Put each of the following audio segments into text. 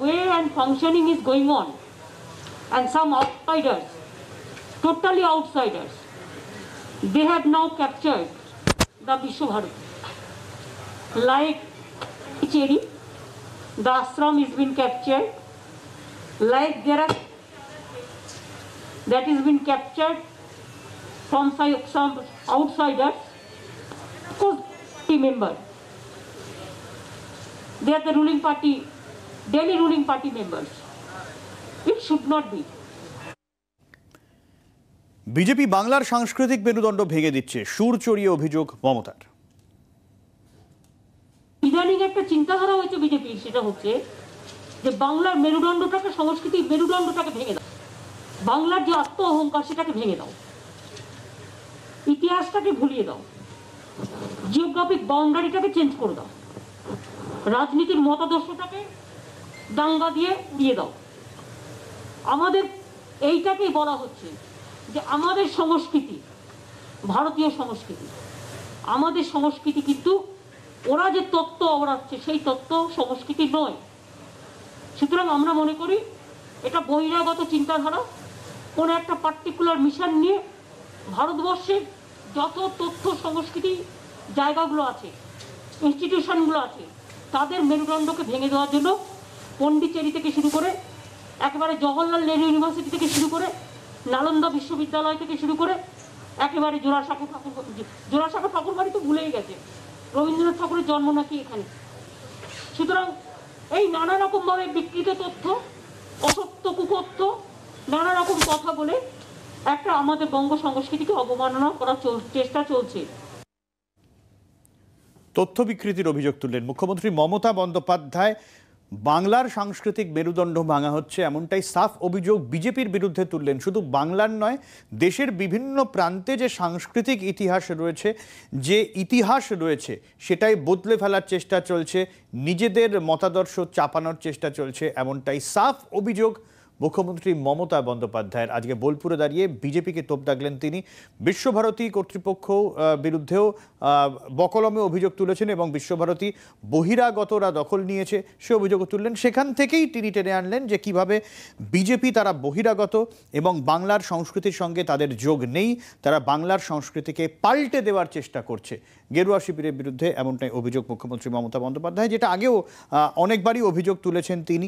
way and functioning is going on, and some outsiders, totally outsiders, they have now captured the Vishwabharati. Like Cheri, the ashram is been captured. Like there are that is been captured from some outsiders, of course, team member. They are the ruling party, daily ruling party members. It should not be. BJP বাংলার সাংস্কৃতিক মেরুদণ্ড ভেঙে দিচ্ছে। সুর চড়িয়ে অভিযোগ মমতার। ইদানিং একটা চিন্তাধারা হয়েছে বিজেপির সেটা হচ্ছে যে বাংলার মেরুদণ্ডটাকে সংস্কৃতির মেরুদণ্ডটাকে ভেঙে দাও। বাংলার যে আত্ম অহংকার সেটাকে ভেঙে দাও। ইতিহাসটাকে ভুলিয়ে দাও। জিওগ্রাফিক বাউন্ডারিটাকে চেঞ্জ করে দাও। রাজনীতির মতাদর্শটাকে দাঙ্গা দিয়ে উড়িয়ে দাও। আমাদের এইটাকেই বলা হচ্ছে যে আমাদের সংস্কৃতি, ভারতীয় সংস্কৃতি, আমাদের সংস্কৃতি কিন্তু ওরা যে তত্ত্ব অবড়াচ্ছে সেই তত্ত্ব সংস্কৃতি নয়। সুতরাং আমরা মনে করি এটা বহিরাগত চিন্তাধারা, কোনো একটা পার্টিকুলার মিশন নিয়ে ভারতবর্ষের যত তথ্য, সংস্কৃতি জায়গাগুলো আছে ইনস্টিটিউশনগুলো আছে, তাদের মেরুদণ্ডকে ভেঙে দেওয়ার জন্য পন্ডিচেরি থেকে শুরু করে, একেবারে জওহরলাল নেহরু ইউনিভার্সিটি থেকে শুরু করে, নালন্দা বিশ্ববিদ্যালয় থেকে শুরু করে, একেবারে জোড়াসাঁকো ঠাকুর জোড়াসাঁকো ঠাকুর বাড়ি তো ভুলেই গেছে। রবীন্দ্রনাথ ঠাকুরের জন্ম নাকি এখানে। সুতরাং এই নানা রকমভাবে বিকৃত তথ্য, অসত্য কুকথ্য, নানা রকম কথা বলে একটা আমাদের বঙ্গ সংস্কৃতিকে অবমাননা করার চেষ্টা চলছে। তথ্য বিকৃতির অভিযোগ তুললেন মুখ্যমন্ত্রী মমতা বন্দ্যোপাধ্যায়। বাংলার সাংস্কৃতিক মেরুদণ্ড ভাঙা হচ্ছে এমনটাই সাফ অভিযোগ বিজেপির বিরুদ্ধে তুললেন। শুধু বাংলার নয়, দেশের বিভিন্ন প্রান্তে যে সাংস্কৃতিক ইতিহাস রয়েছে, যে ইতিহাস রয়েছে, সেটাই বদলে ফেলার চেষ্টা চলছে, নিজেদের মতাদর্শ চাপানোর চেষ্টা চলছে, এমনটাই সাফ অভিযোগ মুখ্যমন্ত্রী মমতা বন্দ্যোপাধ্যায়ের। আজকে বোলপুরে দাঁড়িয়ে বিজেপিকে তোপ দাগলেন তিনি। বিশ্বভারতী কর্তৃপক্ষ বিরুদ্ধেও বকলমে অভিযোগ তুলেছেন এবং বিশ্বভারতী বহিরাগতরা দখল নিয়েছে, সে অভিযোগও তুললেন। সেখান থেকেই তিনি টেনে আনলেন যে কীভাবে বিজেপি তারা বহিরাগত এবং বাংলার সংস্কৃতির সঙ্গে তাদের যোগ নেই, তারা বাংলার সংস্কৃতিকে পাল্টে দেওয়ার চেষ্টা করছে। গেরুয়া শিবিরের বিরুদ্ধে এমনটাই অভিযোগ মুখ্যমন্ত্রী মমতা বন্দ্যোপাধ্যায়, যেটা আগেও অনেকবারই অভিযোগ তুলেছেন তিনি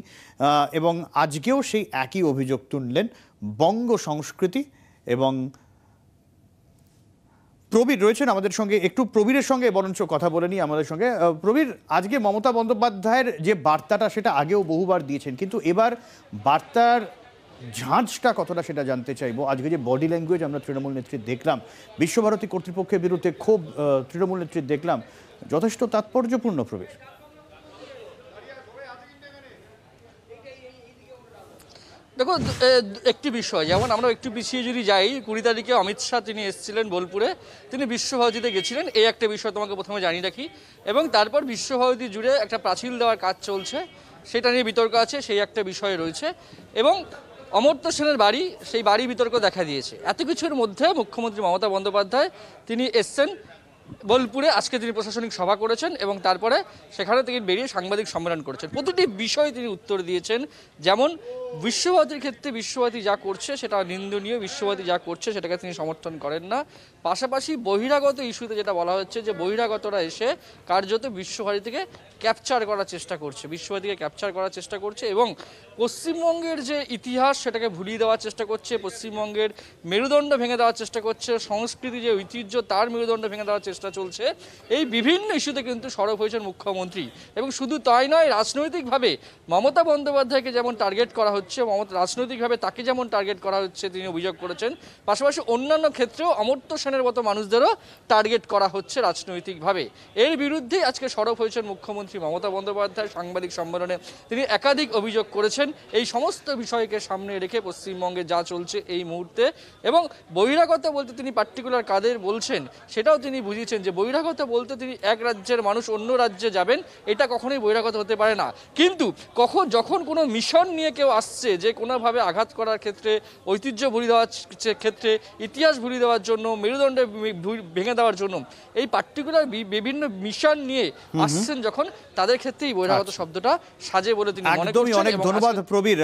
এবং আজকেও সেই একই অভিযোগ তুললেন বঙ্গ সংস্কৃতি এবং প্রবীর রয়েছেন আমাদের সঙ্গে। একটু প্রবীরের সঙ্গে বরঞ্চ কথা বলে নিই আমাদের সঙ্গে। প্রবীর, আজকে মমতা বন্দ্যোপাধ্যায়ের যে বার্তাটা, সেটা আগেও বহুবার দিয়েছেন। কিন্তু এবার বার্তার ঝাঁঝটা কতটা সেটা জানতে চাইব। আজকে যে বডি ল্যাঙ্গুয়েজ আমরা তৃণমূল নেত্রী দেখলাম, বিশ্বভারতী কর্তৃপক্ষের বিরুদ্ধে খুব তৃণমূল নেত্রী দেখলাম, যথেষ্ট তাৎপর্যপূর্ণ প্রবীর। দেখো একটি বিষয়, যেমন আমরা একটু পিছিয়ে যদি যাই, কুড়ি তারিখে অমিত শাহ তিনি এসেছিলেন বোলপুরে, তিনি বিশ্বভারতীতে গেছিলেন, এই একটা বিষয় তোমাকে প্রথমে জানিয়ে রাখি, এবং তারপর বিশ্বভারতী জুড়ে একটা প্রাচীর দেওয়ার কাজ চলছে, সেটা নিয়ে বিতর্ক আছে, সেই একটা বিষয় রয়েছে, এবং অমর্ত্য সেনের বাড়ি, সেই বাড়ি বিতর্ক দেখা দিয়েছে। এত কিছুর মধ্যে মুখ্যমন্ত্রী মমতা বন্দ্যোপাধ্যায় তিনি এসছেন বোলপুরে, আজকে তিনি প্রশাসনিক সভা করেছেন, এবং তারপরে সেখানে তিনি বেরিয়ে সাংবাদিক সম্মেলন করেছেন। প্রতিটি বিষয়ে তিনি উত্তর দিয়েছেন, যেমন বিশ্বভারতীর ক্ষেত্রে বিশ্বভারতী যা করছে সেটা নিন্দনীয় বিশ্বভারতী যা করছে সেটাকে তিনি সমর্থন করেন না। পাশাপাশি বহিরাগত ইস্যুতে যেটা বলা হচ্ছে যে বহিরাগতরা এসে কার্যত বিশ্বভারতীকে ক্যাপচার করার চেষ্টা করছে বিশ্বভারতীকে ক্যাপচার করার চেষ্টা করছে এবং পশ্চিমবঙ্গের যে ইতিহাস সেটাকে ভুলিয়ে দেওয়ার চেষ্টা করছে, পশ্চিমবঙ্গের মেরুদণ্ড ভেঙে দেওয়ার চেষ্টা করছে, সংস্কৃতি যে ঐতিহ্য তার মেরুদণ্ড ভেঙে দেওয়ার চেষ্টা চলছে, এই বিভিন্ন ইস্যুতে কিন্তু সরব হয়েছেন মুখ্যমন্ত্রী। এবং শুধু তাই নয়, রাজনৈতিকভাবে মমতা বন্দ্যোপাধ্যায়কে যেমন টার্গেট করা হচ্ছে মমতা রাজনৈতিকভাবে তাকে যেমন টার্গেট করা হচ্ছে, তিনি অভিযোগ করেছেন। পাশাপাশি অন্যান্য ক্ষেত্রেও অমর্ত্য সেনের মতো মানুষদেরও টার্গেট করা হচ্ছে রাজনৈতিকভাবে। এর বিরুদ্ধে আজকে সরব হয়েছেন মুখ্যমন্ত্রী মমতা বন্দ্যোপাধ্যায়, সাংবাদিক সম্মেলনে। তিনি একাধিক অভিযোগ করেছেন। এই সমস্ত বিষয়কে সামনে রেখে পশ্চিমবঙ্গে যা চলছে এই মুহূর্তে এবং বহিরাগত বলতে তিনি পার্টিকুলার কাদের বলছেন, সেটাও তিনি বুঝিয়েছেন যে বহিরাগত বলতে তিনি এক রাজ্যের মানুষ অন্য রাজ্যে যাবেন, এটা কখনোই বহিরাগত হতে পারে না। কিন্তু কখন, যখন কোনো মিশন নিয়ে কেউ আসছে আসছে যে কোনোভাবে আঘাত করার ক্ষেত্রে ঐতিহ্য ভুলি দেওয়ার ক্ষেত্রে ইতিহাস ভুলি দেওয়ার জন্য মেরুদণ্ডে ভেঙে দেওয়ার জন্য এই পার্টিকুলার বিভিন্ন মিশন নিয়ে আসছেন যখন তাদের ক্ষেত্রেই বহিরাগত শব্দটা সাজে বলে তিনি অনেক ধন্যবাদ প্রবীর।